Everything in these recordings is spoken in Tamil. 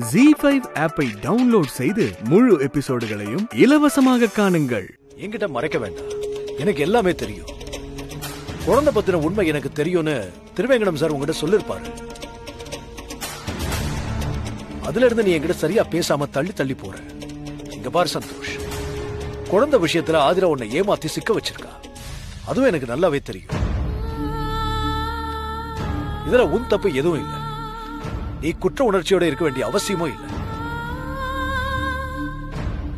ஜி ஃபைவ் ஆப்பை டவுன்லோட் செய்து முழு எபிசோடுகளையும் இலவசமாக காணுங்கள். என்கிட்ட மறைக்க வேண்டாம். எனக்கு எல்லாமே தெரியும். குழந்தை பத்தின உண்மை எனக்கு தெரியும்னு திருவேங்கடம் சார் உங்ககிட்ட சொல்லிருப்பாரு. அதுல இருந்து நீ என்கிட்ட சரியா பேசாம தள்ளி தள்ளி போற. இங்க பாரு சந்தோஷ். குழந்தை விஷயத்துல ஆதிரா உன்னை ஏமாத்தி சிக்க வச்சிருக்கா. அதுவும் எனக்கு நல்லாவே தெரியும். இதுல உன் தப்பு எதுவும் இல்லை. நீ குற்ற உணர்ச்சியோட இருக்க வேண்டிய அவசியமும் இல்லை.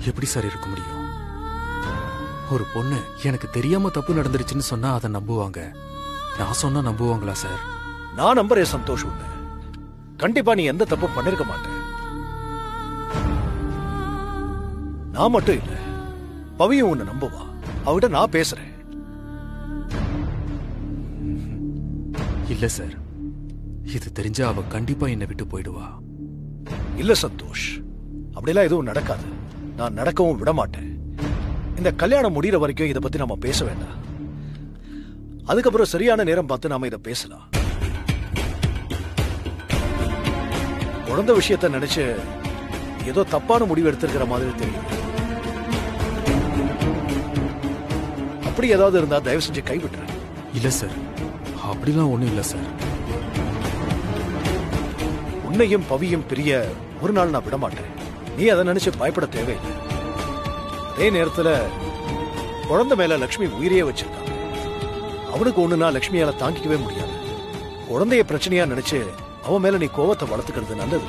எப்படி சார் இருக்க முடியும்? ஒரு பொண்ணு எனக்கு தெரியாம தப்பு நடந்துருச்சுன்னு சொன்னா அதை நம்புவாங்க. நான் சொன்னா நம்புவாங்களா சார்? நான் நம்புறேன் சந்தோஷ் உன்னை. கண்டிப்பா நீ எந்த தப்பும் பண்ணிருக்க மாட்டேன். நான் மட்டும் இல்ல பவியும் உன்னை நம்புவா. அவகிட்ட நான் பேசுறேன். இல்ல சார். இது தெரிஞ்சா அவ கண்டிப்பா என்னை விட்டு போயிடுவா. இல்ல சந்தோஷ். அப்படிலாம் எதுவும் நடக்காது. நான் நடக்கவும் விட மாட்டேன் இந்த கல்யாணம் முடியிற வரைக்கும் இதை பத்தி நாம பேச வேண்டாம். அதுக்கப்புறம் சரியான நேரம் பார்த்து நாம இதை பேசலாம். குழந்தை விஷயத்தை நினைச்சு ஏதோ தப்பான முடிவு எடுத்திருக்கிற மாதிரி தெரியும் அப்படி ஏதாவது இருந்தா தயவு செஞ்சு கைவிட்டுரு இல்ல சார் அப்படிலாம் ஒண்ணும் இல்ல சார் உன்னையும் பவியும் பிரிய ஒரு நாள் நான் விட மாட்டேன் நீ அதை நினைச்சு பயப்பட தேவையில்லை. அதே நேரத்துல குழந்தை மேல லக்ஷ்மி உயிரையே வச்சிருக்கான். அவனுக்கு ஒண்ணுனா லக்ஷ்மியால தாங்கிக்கவே முடியாது. குழந்தைய பிரச்சனையா நினைச்சு அவன் மேல நீ கோவத்தை வளர்த்துக்கிறது நல்லது.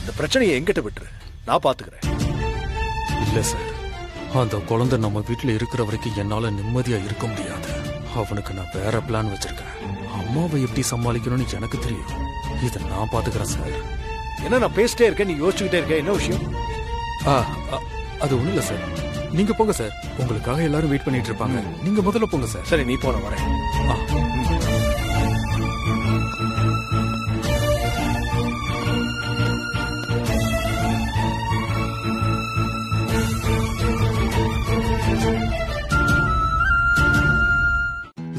இந்த பிரச்சனையை எங்கிட்ட விட்டுரு. நான் பாத்துக்கிறேன். இல்ல சார். அந்த குழந்தை நம்ம வீட்டுல இருக்கிற வரைக்கும் என்னால நிம்மதியா இருக்க முடியாது. அவனுக்கு நான் வேற பிளான் வச்சிருக்கேன். அம்மாவை எப்படி சமாளிக்கணும்னு எனக்கு தெரியும். இதை நான் பாத்துக்கிறேன் சார் என்ன நான் பேசிட்டே இருக்கேன் நீ யோசிச்சுக்கிட்டே இருக்க என்ன விஷயம்? அது ஒண்ணும் இல்ல சார் நீங்க போங்க சார் உங்களுக்காக எல்லாரும் வெயிட் பண்ணிட்டு இருப்பாங்க. நீங்க முதல்ல போங்க சார் சரி நீ போன வரேன்.